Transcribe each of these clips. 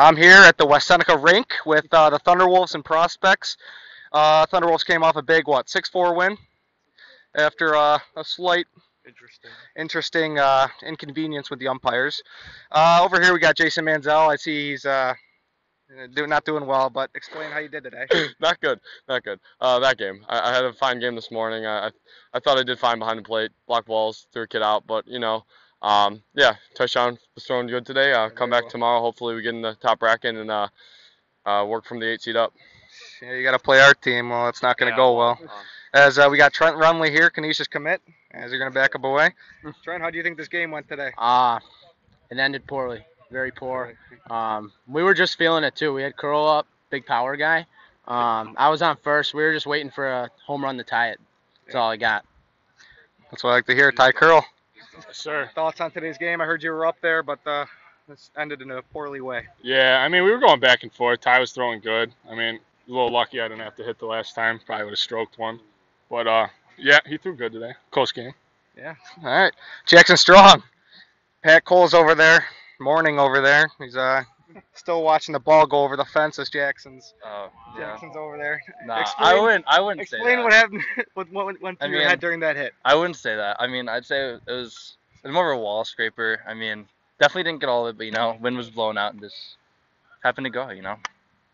I'm here at the West Seneca rink with uh, the Thunderwolves and prospects. Uh, Thunderwolves came off a big what six four win after uh, a slight Interesting. interesting uh, inconvenience with the umpires. Uh, over here we got Jason Mansell. I see he's uh, do, not doing well, but explain how you did today. not good, not good. Uh, that game, I, I had a fine game this morning. I, I, I thought I did fine behind the plate, block balls, threw a kid out, but you know, um, yeah, touchdown was throwing good today. Uh, come back tomorrow. Hopefully, we get in the top bracket and uh, uh, work from the eight seed up. Yeah, you got to play our team. Well, it's not going to go well. As uh, we got Trent Rumley here, Canisius commit. As you're going to back up away. Trent, how do you think this game went today? Ah, it ended poorly, very poor. Um, we were just feeling it too. We had Kerl up, big power guy. Um, I was on first. We were just waiting for a home run to tie it. That's all I got. That's what I like to hear. Ty Kerl. Yes, sir. Thoughts on today's game? I heard you were up there, but uh, this ended in a poorly way. Yeah, I mean, we were going back and forth. Ty was throwing good. I mean, a little lucky I didn't have to hit the last time. Probably would have stroked one. But uh, yeah, he threw good today. Close game. Yeah. All right. Jackson Strong. Pat Cole's over there. Morning over there. He's uh still watching the ball go over the fence as Jackson's. Oh, yeah. Jackson's over there. Nah, explain, I wouldn't. I wouldn't say Explain that. what happened. What, what went I through your head during that hit? I wouldn't say that. I mean, I'd say it was it was more of a wall scraper. I mean, definitely didn't get all of it, but you know, wind was blowing out and just happened to go. You know,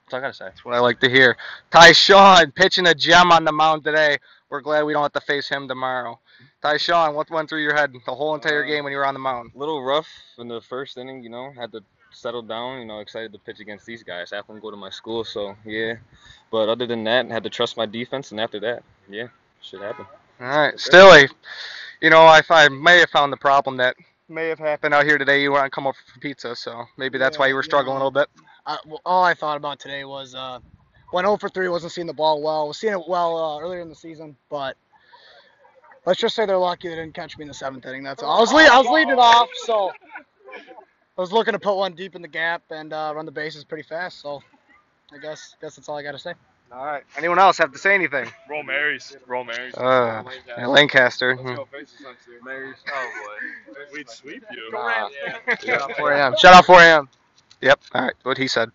that's all I gotta say. That's what I like to hear. Tyshawn pitching a gem on the mound today. We're glad we don't have to face him tomorrow. Tyshawn, what went through your head the whole entire Uh, game when you were on the mound? A little rough in the first inning, you know. Had to settle down, you know. Excited to pitch against these guys. Half of them go to my school, so yeah. But other than that, had to trust my defense, and after that, yeah, shit happened. All right, Stilly. You know, I, I may have found the problem that may have happened out here today. You weren't come over for pizza, so maybe that's why you were struggling a little bit. I, well, all I thought about today was uh, went 0 for 3, wasn't seeing the ball well. Was seeing it well uh, earlier in the season, but let's just say they're lucky they didn't catch me in the seventh inning. That's all. I was lead, I was leading it off, so I was looking to put one deep in the gap and uh, run the bases pretty fast. So I guess guess that's all I got to say. All right. Anyone else have to say anything? Roll Marys. Roll Marys. Uh, yeah, Lancaster. Hmm. Marys. Oh boy. We'd sweep you. Uh, Yeah. Shout out 4 a.m. Shout out 4 a.m. Yep. All right. What he said.